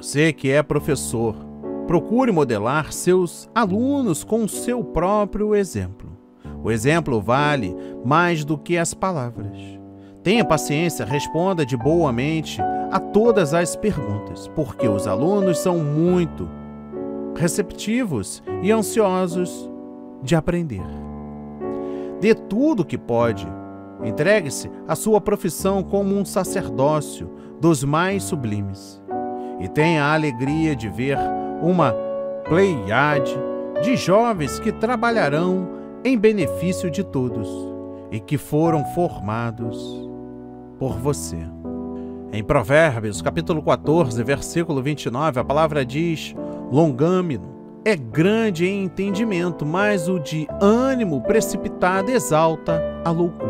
Você que é professor, procure modelar seus alunos com seu próprio exemplo. O exemplo vale mais do que as palavras. Tenha paciência, responda de boa mente a todas as perguntas, porque os alunos são muito receptivos e ansiosos de aprender. Dê tudo o que pode. Entregue-se à sua profissão como um sacerdócio dos mais sublimes. E tenha a alegria de ver uma pleiade de jovens que trabalharão em benefício de todos e que foram formados por você. Em Provérbios, capítulo 14, versículo 29, a palavra diz: Longâmino é grande em entendimento, mas o de ânimo precipitado exalta a loucura.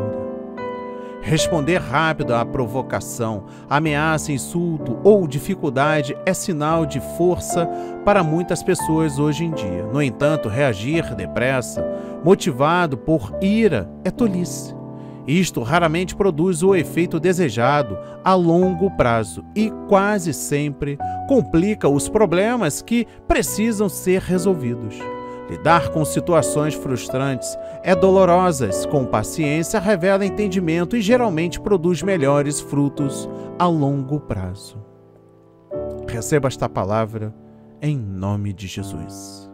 Responder rápido à provocação, ameaça, insulto ou dificuldade é sinal de força para muitas pessoas hoje em dia. No entanto, reagir depressa, motivado por ira, é tolice. Isto raramente produz o efeito desejado a longo prazo e quase sempre complica os problemas que precisam ser resolvidos. Lidar com situações frustrantes é dolorosas, com paciência revela entendimento e geralmente produz melhores frutos a longo prazo. Receba esta palavra em nome de Jesus.